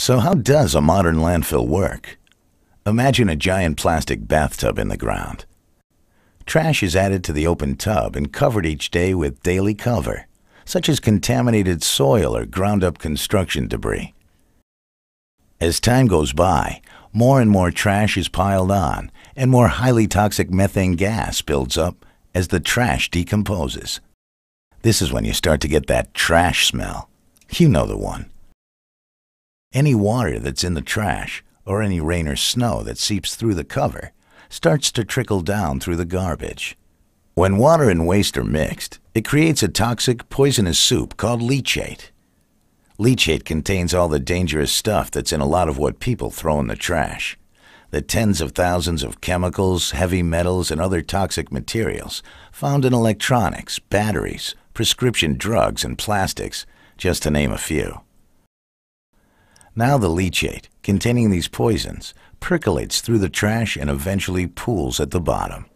So how does a modern landfill work? Imagine a giant plastic bathtub in the ground. Trash is added to the open tub and covered each day with daily cover, such as contaminated soil or ground up construction debris. As time goes by, more and more trash is piled on, and more highly toxic methane gas builds up as the trash decomposes. This is when you start to get that trash smell. You know the one. Any water that's in the trash, or any rain or snow that seeps through the cover, starts to trickle down through the garbage. When water and waste are mixed, it creates a toxic, poisonous soup called leachate. Leachate contains all the dangerous stuff that's in a lot of what people throw in the trash. The tens of thousands of chemicals, heavy metals, and other toxic materials found in electronics, batteries, prescription drugs, and plastics, just to name a few. Now the leachate, containing these poisons, percolates through the trash and eventually pools at the bottom.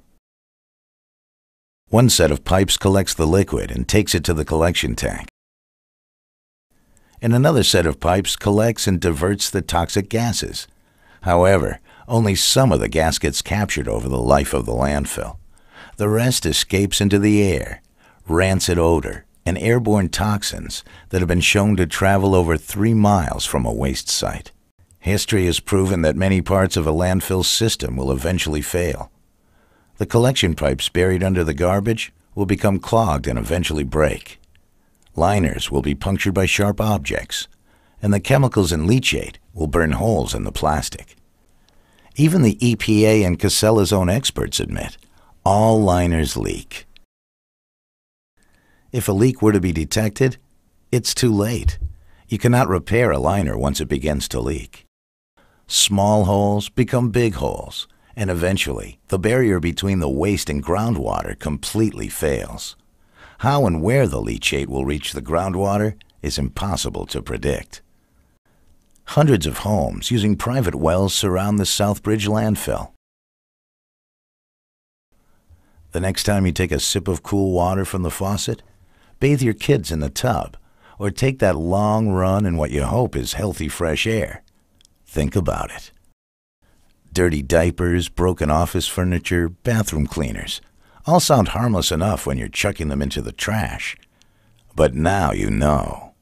One set of pipes collects the liquid and takes it to the collection tank and another set of pipes collects and diverts the toxic gases. However, only some of the gas gets captured over the life of the landfill. The rest escapes into the air, rancid odor, and airborne toxins that have been shown to travel over three miles from a waste site. History has proven that many parts of a landfill system will eventually fail. The collection pipes buried under the garbage will become clogged and eventually break. Liners will be punctured by sharp objects, and the chemicals in leachate will burn holes in the plastic. Even the EPA and Casella's own experts admit all liners leak. If a leak were to be detected, it's too late. You cannot repair a liner once it begins to leak. Small holes become big holes, and eventually the barrier between the waste and groundwater completely fails. How and where the leachate will reach the groundwater is impossible to predict. Hundreds of homes using private wells surround the Southbridge landfill. The next time you take a sip of cool water from the faucet, bathe your kids in the tub, or take that long run in what you hope is healthy fresh air. Think about it. Dirty diapers, broken office furniture, bathroom cleaners – all sound harmless enough when you're chucking them into the trash. But now you know.